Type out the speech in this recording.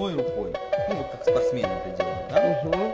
рукой, ну вот как спортсмены это делают, да? Угу.